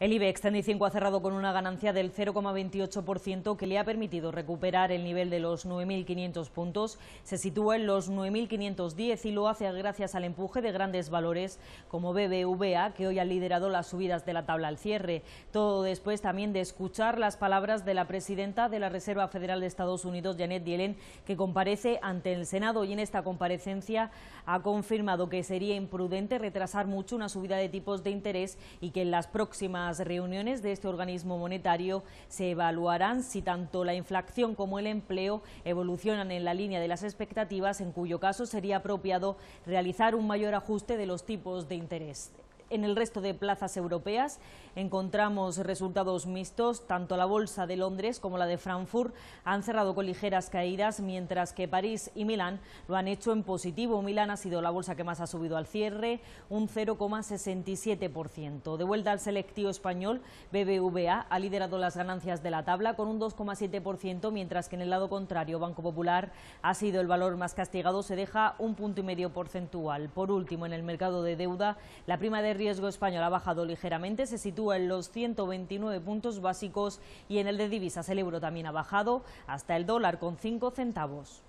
El IBEX 35 ha cerrado con una ganancia del 0,28% que le ha permitido recuperar el nivel de los 9.500 puntos. Se sitúa en los 9.510 y lo hace gracias al empuje de grandes valores como BBVA, que hoy ha liderado las subidas de la tabla al cierre. Todo después también de escuchar las palabras de la presidenta de la Reserva Federal de Estados Unidos, Janet Yellen, que comparece ante el Senado y en esta comparecencia ha confirmado que sería imprudente retrasar mucho una subida de tipos de interés y que en las próximas reuniones de este organismo monetario se evaluarán si tanto la inflación como el empleo evolucionan en la línea de las expectativas, en cuyo caso sería apropiado realizar un mayor ajuste de los tipos de interés. En el resto de plazas europeas encontramos resultados mixtos. Tanto la bolsa de Londres como la de Frankfurt han cerrado con ligeras caídas, mientras que París y Milán lo han hecho en positivo. Milán ha sido la bolsa que más ha subido al cierre, un 0,67%. De vuelta al selectivo español, BBVA ha liderado las ganancias de la tabla con un 2,7%, mientras que en el lado contrario, Banco Popular ha sido el valor más castigado, se deja un punto y medio porcentual. Por último, en el mercado de deuda, la prima de riesgo español ha bajado ligeramente, se sitúa en los 129 puntos básicos y en el de divisas el euro también ha bajado hasta el dólar con 5 centavos.